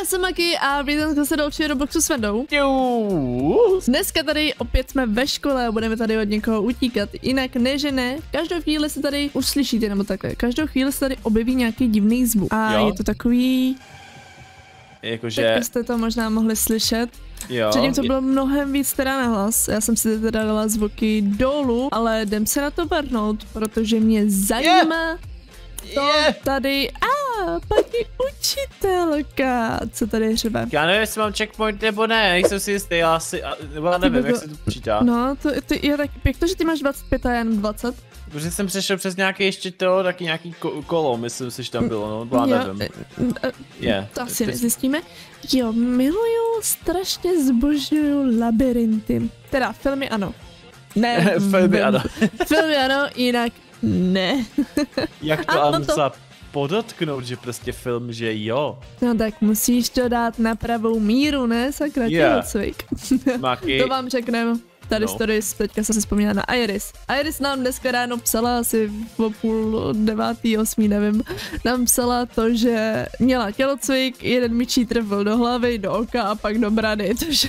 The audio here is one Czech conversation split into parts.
já jsem Maki a vítám se další Robloxu s Vendou. Dneska tady opět jsme ve škole a budeme tady od někoho utíkat. Jinak ne, že ne, každou chvíli se tady uslyšíte nebo takhle. Každou chvíli se tady objeví nějaký divný zvuk. A Jo. je to takový, Jakože, teďka jste to možná mohli slyšet. jo. Předtím to bylo mnohem víc teda nahlas. Já jsem si teda dala zvuky dolů, ale jdem se na to vrhnout, protože mě zajímá to Je. tady. A paní učitelka, co tady hřebe. Já nevím, jestli mám checkpoint nebo ne, nejsem si jistý, já si, nebo já nevím, jak se to počítá. No, to, to je tak, jak to, že ty máš 25 a já jenom 20? Protože jsem přešel přes nějaký ještě to, taky nějaký ko- kolo, myslím si, že tam bylo, no, já nevím. e, e, Je. To asi nezjistíme. Jo, miluju, strašně zbožňuju labirinty. Teda filmy ano. Ne, Filmy ano. Filmy ano, jinak ne. Jak to A ale no to- podotknout, že prostě film, že jo. No tak musíš to dát na pravou míru, ne? Sakra, Yeah. tělocvik. Maky. to vám řekneme. Tady No. story, teďka jsem si vzpomněla na Iris. Iris nám dneska ráno psala asi o půl devátý, osmý, nevím. Nám psala to, že měla tělocvik, jeden míčí trefil do hlavy, do oka a pak do brady, takže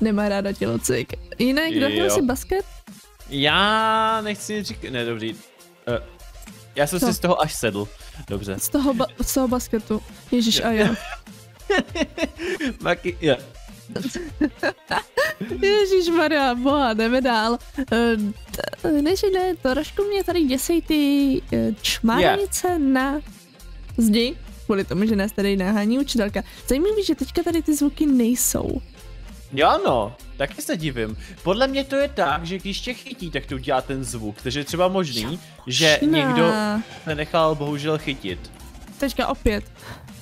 nemá ráda tělocvik. Jinak, kdo hrál si basket? Já nechci nic říkat, ne, dobrý. Uh, já jsem Co? si z toho až sedl. Dobře. Z toho, ba- z toho basketu. Ježíš a já. Maky, je. Ježíš Maria, boha, jdeme dál. T- Než ne, trošku mě tady děsej ty eh, čmárnice na zdi, kvůli tomu, že nás tady nahání učitelka. Zajímavé, že teďka tady ty zvuky nejsou. Jo no, taky se divím. Podle mě to je tak, že když tě chytí, tak to udělá ten zvuk. Takže je třeba možný, že Na- někdo se nechal bohužel chytit. Teďka opět.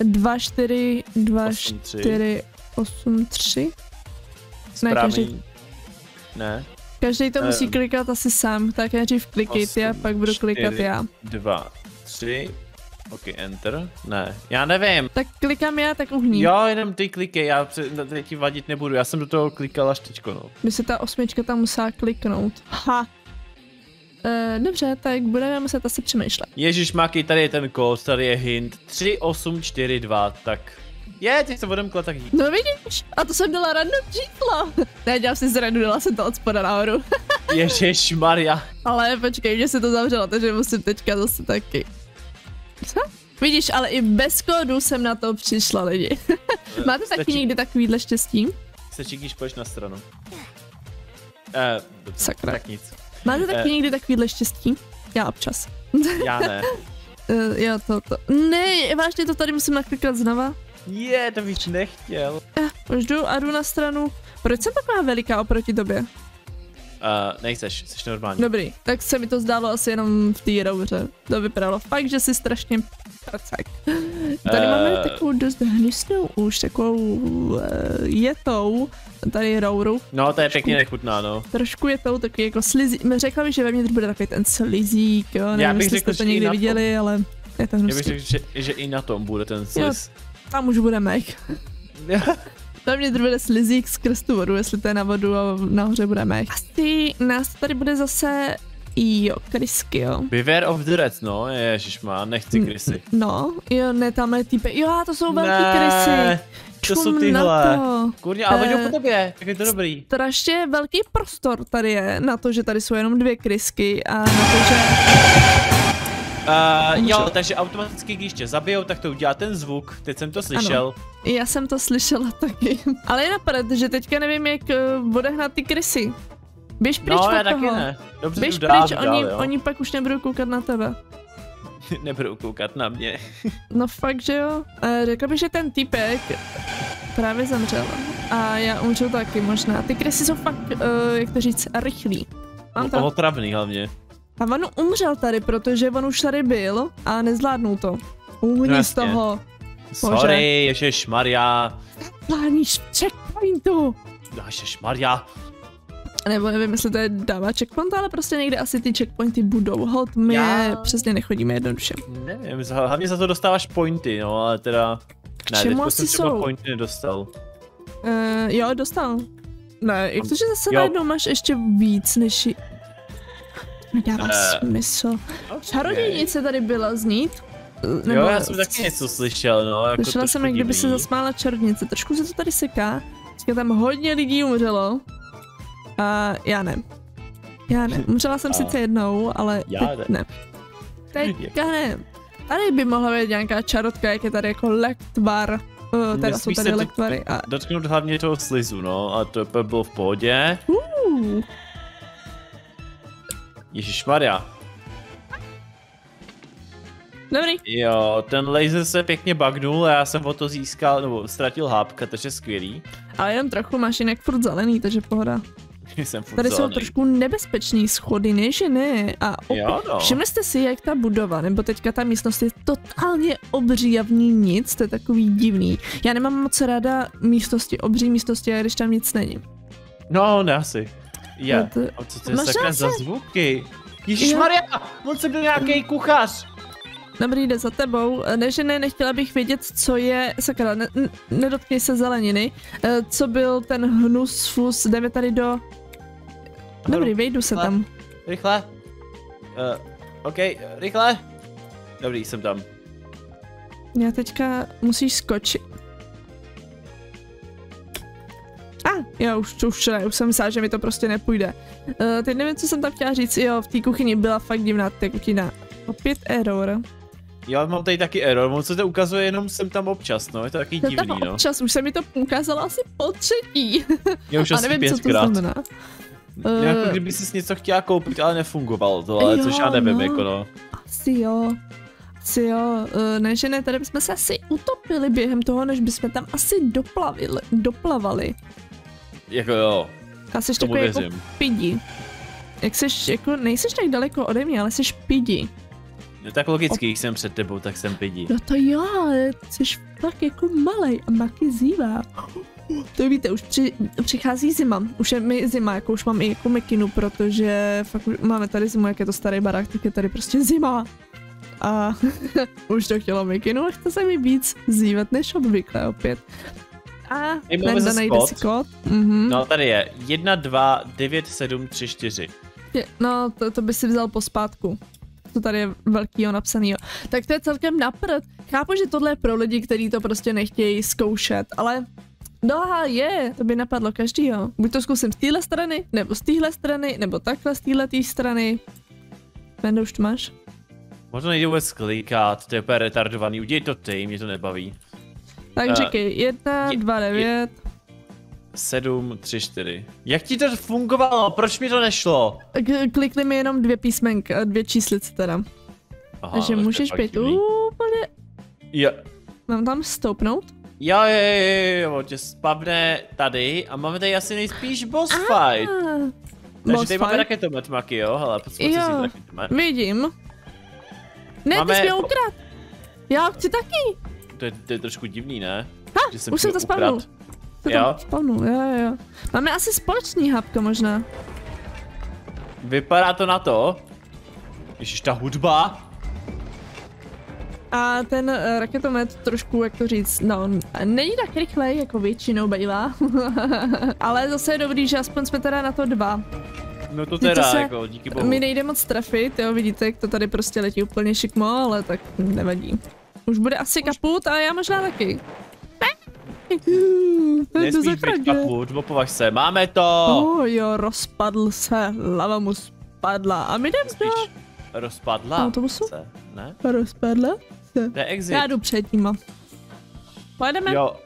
2, 4, 2, Osm, tři. 4, 8, 3. Ne, každý, Ne. každý to musí klikat asi sám, tak nejdřív klikejte a pak budu klikat čtyři. já. Dva, tři. Ok, enter. Ne, já nevím. Tak klikám já, tak uhní. Jo, jenom ty klikej, já teď ti vadit nebudu, já jsem do toho klikal až teďko, no. by se ta osmička tam musela kliknout. Ha. E, dobře, tak budeme muset asi přemýšlet. Ježíš Maky, tady je ten kód, tady je hint. 3842, tak... Je, ty se budem klat tak No vidíš, a to jsem dala random číslo. Ne, dělám si zradu, dala jsem to od spoda nahoru. Ježíš Maria. ale počkej, mě se to zavřelo, takže musím teďka zase taky. Co? Vidíš, ale i bez kódu jsem na to přišla lidi. Máte taky Stačí- někdy takovýhle štěstí? Stačí, když půjdeš na stranu. Eh, dobře, Sakra. tak nic. Máte taky Eh. někdy takovýhle štěstí? Já občas. Já ne. Uh, jo, to, to. Ne, vážně to tady musím naklikat znova. Je, to bych nechtěl. Eh, už jdu a jdu na stranu. Proč jsem taková veliká oproti tobě? Uh, nejseš, jsi normální. Dobrý, tak se mi to zdálo asi jenom v té rouře. To vypadalo fakt, že jsi strašně pracák. Tady Eh. máme takovou dost hnusnou už, takovou uh, jetou, tady rouru. No, to je pěkně nechutná, no. Trošku jetou, takový jako slizí. Řekla mi, že ve mně bude takový ten slizík, jo, nevím, bych jestli řekl, jste to někdy viděli, ale je to Já bych hnusný. řekl, že, že i na tom bude ten sliz. Tam už bude mek. Tam mě bude slizík skrz tu vodu, jestli to je na vodu a nahoře bude mech. Asi nás tady bude zase Jo, krysky, jo. Beware of the Reds, no, ježišmá, nechci krysy. No, jo, ne, tamhle týpe. Jo, to jsou velký Ne, krysy. to jsou Čum tyhle. Na to. Kurně, ale Eh. oni po tobě, tak je to dobrý. Strašně velký prostor tady je na to, že tady jsou jenom dvě krysky a na to, že... Uh, jo, takže automaticky, když tě zabijou, tak to udělá ten zvuk, teď jsem to slyšel. Já jsem to slyšela taky. Ale je napad, že teďka nevím, jak uh, odehnat ty krysy. Běž pryč No, od já toho. taky ne. Dobře, Běž dál, pryč, jdu oni, dál, jo. oni pak už nebudou koukat na tebe. Nebudou koukat na mě. No fakt, že jo. Uh, řekla bych, že ten typek právě zemřel. A já umřu taky možná. Ty krysy jsou fakt, uh, jak to říct, rychlý. Mám to. Otravný hlavně. A on umřel tady, protože on už tady byl a nezvládnul to. Uhni z toho. Sorry, ježiš Maria. Pláníš checkpointu. Ježiš Maria. Nebo nevím, jestli to je dává checkpoint, ale prostě někde asi ty checkpointy budou. Hold, my Já- je přesně nechodíme jednoduše. Nevím, hlavně za to dostáváš pointy, no, ale teda... Ne, čemu asi jsou? pointy nedostal. Uh, jo, dostal. Ne, jak to, že zase Jo. najednou máš ještě víc, než... Nedává Eh, smysl. Okay. Čarodějnice tady byla znít. Nebo Jo, já jsem taky něco slyšel, no. Jako Slyšela jsem, jak kdyby se zasmála čarodnice. Trošku se to tady seká. Teďka tam hodně lidí umřelo. A já ne. Já ne. Umřela jsem A- sice jednou, ale Já teď ne. ne. Teďka ne. Tady by mohla být nějaká čarotka, jak je tady jako lektvar. Uh, teda jsou tady lektvary a... Dotknout hlavně toho slizu, no, a to by bylo v pohodě. Uh, Ježíš Maria. dobrý. Jo, ten laser se pěkně bugnul a já jsem o to získal, nebo ztratil hápka, takže skvělý. Ale jenom trochu máš jinak furt zelený, takže pohoda. jsem furt Tady jsou zelený. trošku nebezpečný schody, ne že ne? A opět, Jo, no. Všimli jste si, jak ta budova, nebo teďka ta místnost je totálně obří a v ní nic, to je takový divný. Já nemám moc ráda místnosti, obří místnosti, a když tam nic není. No, ne asi. Je. A co to je sakra za zvuky? Ježíš Maria, on se byl nějaký kuchař. Dobrý, jde za tebou. Ne, že ne, nechtěla bych vědět, co je, sakra, ne, nedotkni se zeleniny. Eh, Co byl ten hnus, fus, jdeme tady do... Dobrý, vejdu se Rychle. tam. Rychle. Uh, OK, rychle. Dobrý, jsem tam. Já teďka musíš skočit. Jo, už, už, ne, už jsem myslela, že mi to prostě nepůjde. Uh, teď nevím, co jsem tam chtěla říct, jo, v té kuchyni byla fakt divná tekutina. Opět error. Já mám tady taky error, on se to ukazuje jenom sem tam občas, no, je to taky divný, tam no. občas, už se mi to ukázalo asi po třetí. Já už A asi nevím, co to pětkrát. znamená. Uh, jako Eh, kdyby jsi něco chtěla koupit, ale nefungovalo to, ale Jo, což já nevím, no. jako no. Asi jo. Asi jo. Uh, ne, že ne, tady bychom se asi utopili během toho, než bychom tam asi doplavili, doplavali. Jako jo, A jsi takový jako pidi. Jak seš, jako nejseš tak daleko ode mě, ale jsi pidi. No, tak logicky, když jsem před tebou, tak jsem pidi. No to jo, ale jsi fakt jako malej a maky zívá. To víte, už při, přichází zima. Už je mi zima, jako už mám i jako mikinu, protože fakt už máme tady zimu, jak je to starý barák, tak je tady prostě zima. A už to chtělo mikinu a chce se mi víc zívat než obvykle opět. A Ej, máme Nenda zase najde si kód. Mhm. No tady je 1, 2, 9, 7, 3, 4. Je, no, to, to by si vzal pospátku. To tady je velkýho napsanýho. Tak to je celkem naprd. Chápu, že tohle je pro lidi, kteří to prostě nechtějí zkoušet, ale No je, to by napadlo každýho. Buď to zkusím z téhle strany, nebo z téhle strany, nebo takhle z téhle strany. Mendo, už to máš? Možná nejde vůbec klikat, to je úplně retardovaný, udělej to ty, mě to nebaví. Tak říkej, jedna, je- dva, devět. 7, 3, 4. Jak ti to fungovalo? Proč mi to nešlo? K- Klikni mi jenom dvě písmenka, dvě číslice teda. Aha, Takže můžeš být úplně... Jo, Mám tam stoupnout? jo, jo, jo, jo, jo, tě spavne tady a máme tady asi nejspíš boss fight. Ah, Takže boss tady máme fight. raketomet, Maki, jo? Hele, Jo. raketomet. Vidím. Ne, Máme- ty jsi mě ukrát. Já chci taky. To je, to je trošku divný, ne? Ha, Že už jsem to spavnul. To Jo? spavnul, jo, jo. Máme asi společný hápko možná. Vypadá to na to. Ježiš, ta hudba. A ten uh, raketomet trošku, jak to říct, no, není tak rychlej, jako většinou bývá. Ale zase je dobrý, že aspoň jsme teda na to dva. No to teda, se, jako, díky bohu. Mi nejde moc trefit, jo, vidíte, jak to tady prostě letí úplně šikmo, ale tak nevadí. Už bude asi kaput a já možná taky. Nesmíš být kaput, opovaž se, máme to! Oh jo, rozpadl se, lava mu spadla a my jdem do Spíš rozpadla Autobusu? se, ne? rozpadla se. To je exit. Já jdu před nima. Pojedeme? Jo,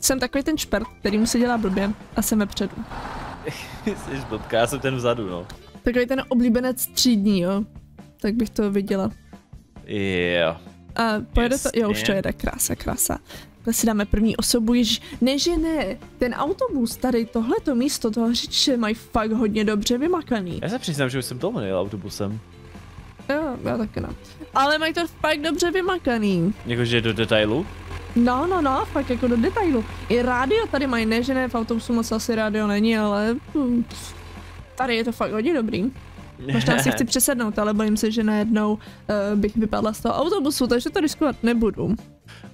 Jsem takový ten špert, který mu se dělá blbě a jsem vepředu. jsi blbka, já jsem ten vzadu, no. Takový ten oblíbenec třídní, jo. Tak bych to viděla. Jo. A pojede to, jo, už to jede, krása, krása. Tak si dáme první osobu, ježiš, ne že ne, ten autobus tady, tohleto místo, toho řidiče mají fakt hodně dobře vymakaný. Já se přiznám, že už jsem dlouho nejel autobusem. Jo, já taky ne. Ale mají to fakt dobře vymakaný. Jakože do detailu. No, no, no, fakt jako do detailu. I rádio tady mají, ne, že ne, v autobusu moc asi rádio není, ale hm, tady je to fakt hodně dobrý. Možná si chci přesednout, ale bojím se, že najednou uh, bych vypadla z toho autobusu, takže to riskovat nebudu.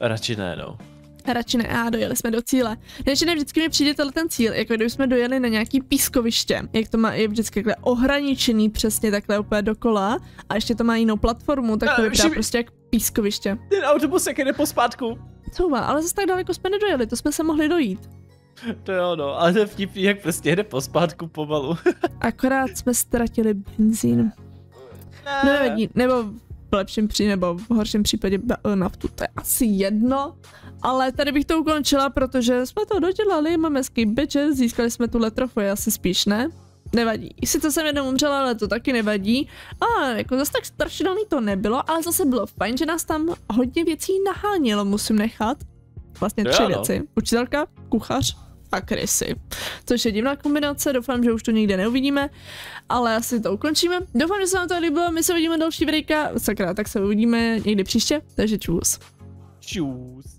Radši ne, no. Radši ne, a dojeli jsme do cíle. Takže ne vždycky mi přijde tenhle ten cíl, jako kdyby jsme dojeli na nějaký pískoviště, jak to má je vždycky takhle ohraničený přesně takhle úplně dokola a ještě to má jinou platformu, tak to A, vypadá všim- prostě jak pískoviště. Ten autobus jak jde pospátku. Co má, ale zase tak daleko jsme nedojeli, to jsme se mohli dojít. To jo, no, ale to je vtipný, jak prostě jede pospátku pomalu. Akorát jsme ztratili benzín. No nevadí, nebo v lepším pří, nebo v horším případě ba- naftu, to je asi jedno. Ale tady bych to ukončila, protože jsme to dodělali, máme ský bitches, získali jsme tuhle trofej, asi spíš ne. Nevadí. Sice jsem jednou umřela, ale to taky nevadí. A jako zase tak strašidelný to nebylo, ale zase bylo fajn, že nás tam hodně věcí nahánělo, musím nechat. Vlastně tři no. věci. Učitelka, kuchař a krysy. Což je divná kombinace, doufám, že už to nikde neuvidíme, ale asi to ukončíme. Doufám, že se vám to líbilo, my se uvidíme další videjka, sakra, tak se uvidíme někdy příště, takže čus. Čus.